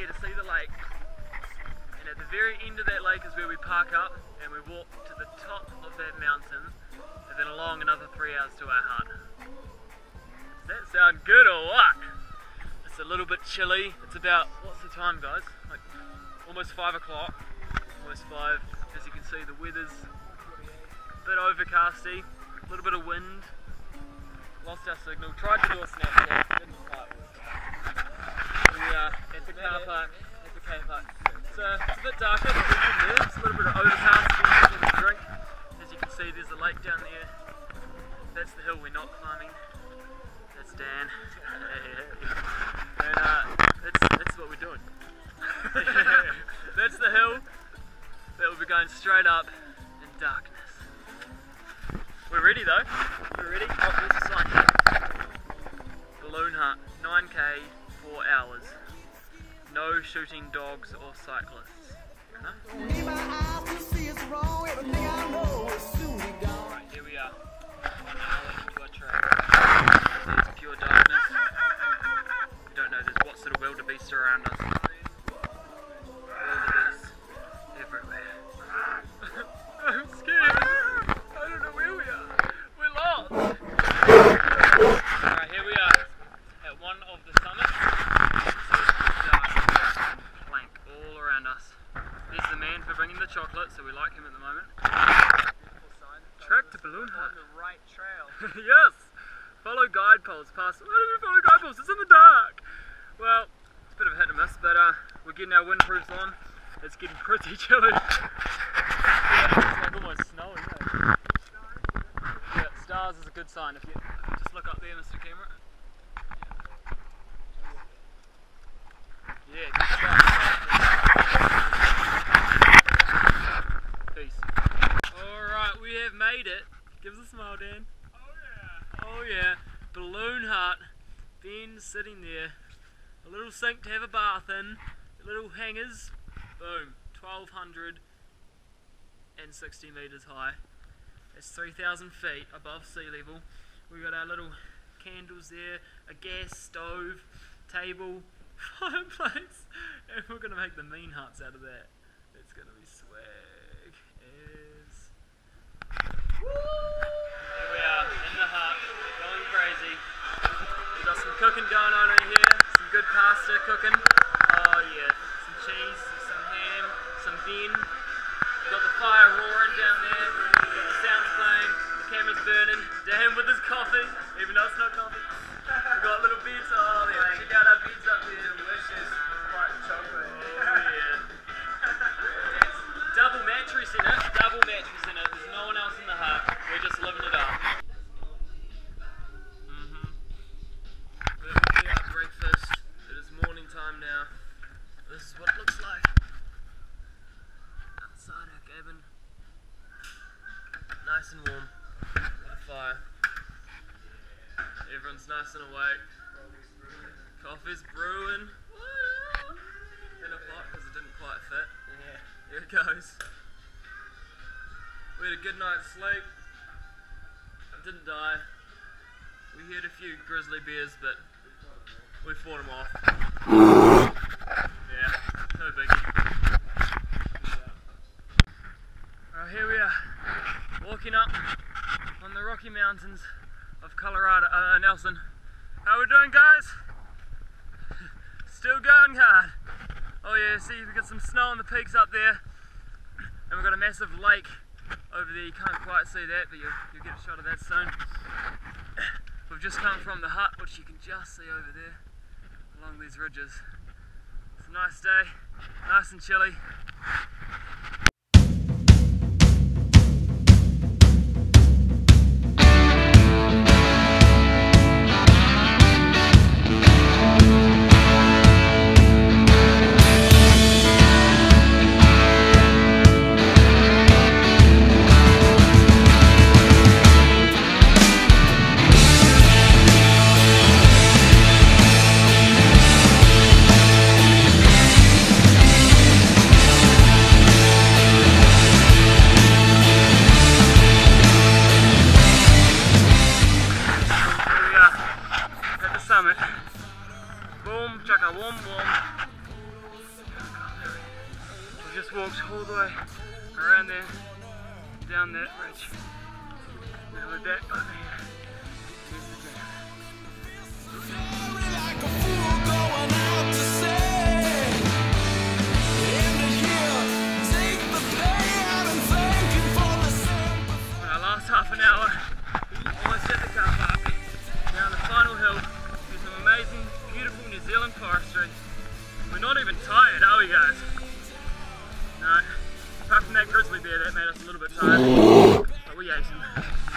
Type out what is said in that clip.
here to see the lake. And at the very end of that lake is where we park up and we walk to the top of that mountain and then along another three hours to our hut. Does that sound good or what? It's a little bit chilly. It's about, what's the time guys? Like almost five o'clock, almost five. As you can see the weather's a bit overcasty, a little bit of wind. Lost our signal, tried to do a snap, didn't the car park. At the car. So it's a bit darker, good there. It's a little bit of overcast. Getting a drink. As you can see, there's a lake down there. That's the hill we're not climbing. That's Dan. Shooting dogs or cyclists. Balloon Hut. the right trail. yes! Follow guide poles past. Why do we follow guide poles? It's in the dark! Well, it's a bit of a hit and miss, but uh, we're getting our windproofs on. It's getting pretty chilly. yeah, it's like almost snowing. eh? Yeah, stars is a good sign. If you, just look up there, Mr. Camera. Yeah. Peace. Alright, we have made it. Give us a smile, Dan. Oh yeah, Oh yeah. balloon hut. Ben sitting there. A little sink to have a bath in. Little hangers. Boom. 1260 metres high. That's 3,000 feet above sea level. We've got our little candles there, a gas stove, table, fireplace, and we're gonna make the mean huts out of that. It's gonna be swag. As here we are in the hut, going crazy. We've got some cooking going on in here, some pasta cooking. Oh yeah, some cheese, some ham, some bean. And awake. Coffee's brewing. In a pot because it didn't quite fit. Yeah. Here it goes. We had a good night's sleep. I didn't die. We hit a few grizzly bears, but we fought them off. Yeah, no biggie. Alright, here we are, walking up on the Rocky Mountains of Colorado, uh, Nelson. How are we doing, guys? Still going hard. Oh yeah, see we've got some snow on the peaks up there. And we've got a massive lake over there. You can't quite see that, but you'll, you'll get a shot of that soon. We've just come from the hut, which you can just see over there, along these ridges. It's a nice day, nice and chilly. down that ridge. Now with that, little bit tired. But we ate some.